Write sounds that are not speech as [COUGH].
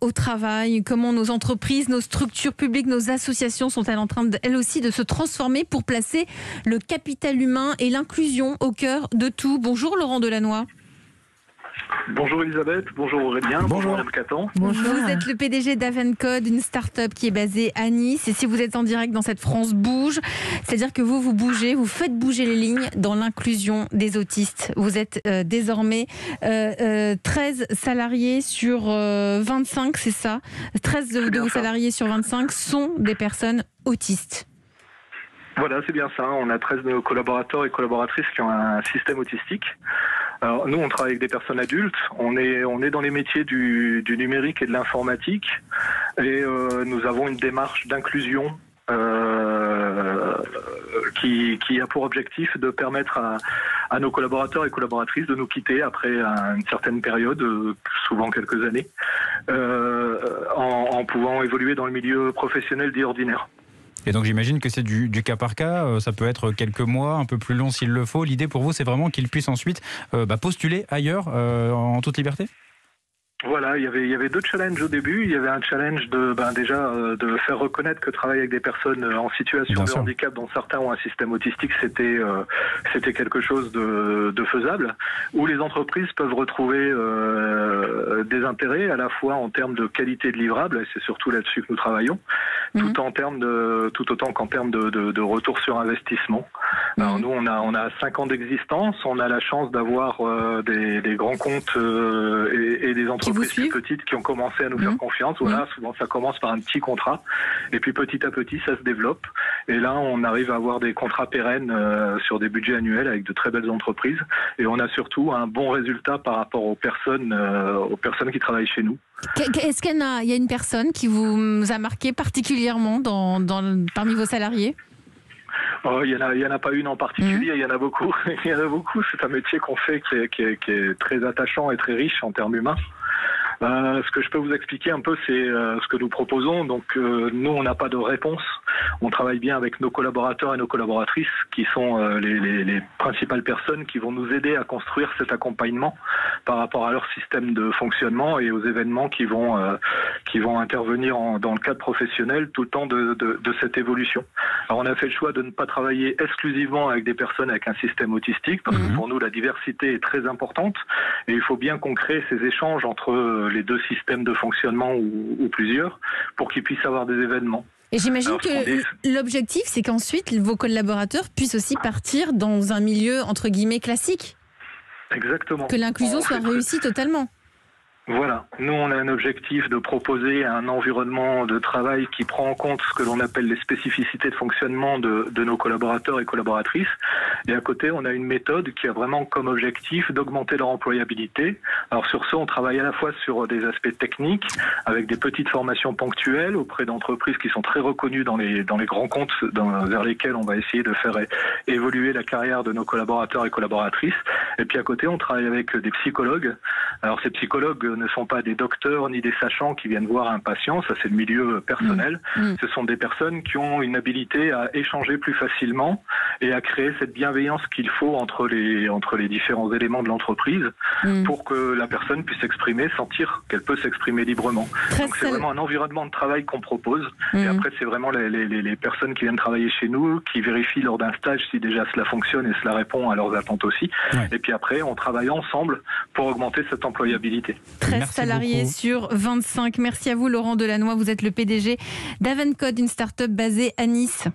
au travail, comment nos entreprises, nos structures publiques, nos associations sont-elles en train, elles aussi, de se transformer pour placer le capital humain et l'inclusion au cœur de tout. Bonjour Laurent Delannoy. Bonjour Elisabeth, bonjour Aurélien, bonjour, Catan. Bonjour. Vous êtes le PDG d'Avencode, une start-up qui est basée à Nice. Et si vous êtes en direct dans cette France bouge, c'est-à-dire que vous, vous bougez, vous faites bouger les lignes dans l'inclusion des autistes. Vous êtes euh, désormais 13 euh, euh, salariés sur 25, c'est ça? 13 de, vos salariés sur 25 sont des personnes autistes. Voilà, c'est bien ça. On a 13 de nos collaborateurs et collaboratrices qui ont un système autistique. Alors nous, on travaille avec des personnes adultes. On est on est dans les métiers du, du numérique et de l'informatique, et euh, nous avons une démarche d'inclusion euh, qui, qui a pour objectif de permettre à, à, nos collaborateurs et collaboratrices de nous quitter après une certaine période, souvent quelques années, euh, en, en pouvant évoluer dans le milieu professionnel dit ordinaire. Et donc j'imagine que c'est du, cas par cas, euh, ça peut être quelques mois, un peu plus long s'il le faut. L'idée pour vous, c'est vraiment qu'ils puissent ensuite euh, bah, postuler ailleurs euh, en toute liberté? Voilà, il y avait il y avait deux challenges au début. Il y avait un challenge de ben déjà euh, de faire reconnaître que travailler avec des personnes euh, en situation de handicap, dont certains ont un système autistique, c'était euh, c'était quelque chose de, de, faisable. Où les entreprises peuvent retrouver des intérêts à la fois en termes de qualité de livrable, et c'est surtout là-dessus que nous travaillons, mhm. tout en termes de tout autant qu'en termes de, de, de, retour sur investissement. Alors mhm. nous on a on a cinq ans d'existence, on a la chance d'avoir des, des, grands comptes et, et des entreprises entreprises petites qui ont commencé à nous faire mhm. confiance. Voilà, mhm. souvent ça commence par un petit contrat, et puis petit à petit ça se développe. Et là, on arrive à avoir des contrats pérennes euh, sur des budgets annuels avec de très belles entreprises, et on a surtout un bon résultat par rapport aux personnes, euh, aux personnes qui travaillent chez nous. Est-ce qu'il y, a une personne qui vous a marqué particulièrement dans, parmi vos salariés? Oh, il n'y en, en, a pas une en particulier, mhm. il y en a beaucoup. [LAUGHS] Il y en a beaucoup. C'est un métier qu'on fait qui est, très attachant et très riche en termes humains. Euh, ce que je peux vous expliquer un peu, c'est euh, ce que nous proposons. Donc, euh, nous, on n'a pas de réponse. On travaille bien avec nos collaborateurs et nos collaboratrices, qui sont les, les, principales personnes qui vont nous aider à construire cet accompagnement par rapport à leur système de fonctionnement et aux événements qui vont qui vont intervenir en, dans le cadre professionnel tout le temps de, de, de, cette évolution. Alors, on a fait le choix de ne pas travailler exclusivement avec des personnes avec un système autistique, parce que mhm. pour nous, la diversité est très importante et il faut bien qu'on crée ces échanges entre les deux systèmes de fonctionnement ou, plusieurs pour qu'ils puissent avoir des événements. Et j'imagine que l'objectif, c'est qu'ensuite vos collaborateurs puissent aussi partir dans un milieu entre guillemets classique. Exactement. Que l'inclusion soit réussie totalement. Voilà, nous on a un objectif de proposer un environnement de travail qui prend en compte ce que l'on appelle les spécificités de fonctionnement de, de, nos collaborateurs et collaboratrices. Et à côté, on a une méthode qui a vraiment comme objectif d'augmenter leur employabilité. Alors sur ce, on travaille à la fois sur des aspects techniques, avec des petites formations ponctuelles auprès d'entreprises qui sont très reconnues dans les, dans les grands comptes vers lesquels on va essayer de faire évoluer la carrière de nos collaborateurs et collaboratrices. Et puis à côté, on travaille avec des psychologues. Alors ces psychologues ne sont pas des docteurs ni des sachants qui viennent voir un patient, ça c'est le milieu personnel. Mm. Mm. Ce sont des personnes qui ont une habilité à échanger plus facilement et à créer cette bienveillance qu'il faut entre les, entre les différents éléments de l'entreprise mm. pour que la personne puisse s'exprimer, sentir qu'elle peut s'exprimer librement. Donc c'est vraiment un environnement de travail qu'on propose. Et après, c'est vraiment les, les, les, personnes qui viennent travailler chez nous, qui vérifient lors d'un stage si déjà cela fonctionne et cela répond à leurs attentes aussi. Et puis après, on travaille ensemble pour augmenter cette employabilité. 13 salariés sur 25. Merci à vous, Laurent Delannoy. Vous êtes le PDG d'Avencode, une start-up basée à Nice.